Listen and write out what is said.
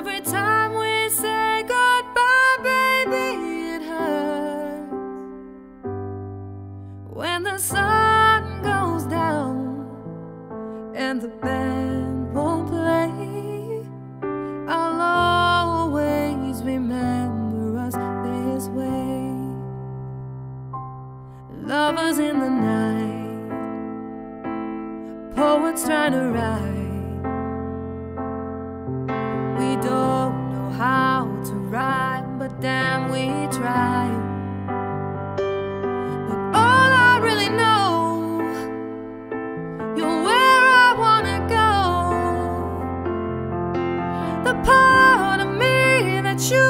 Every time we say goodbye, baby, it hurts. When the sun goes down and the band won't play, I'll always remember us this way. Lovers in the night, poets trying to write. The part of me that you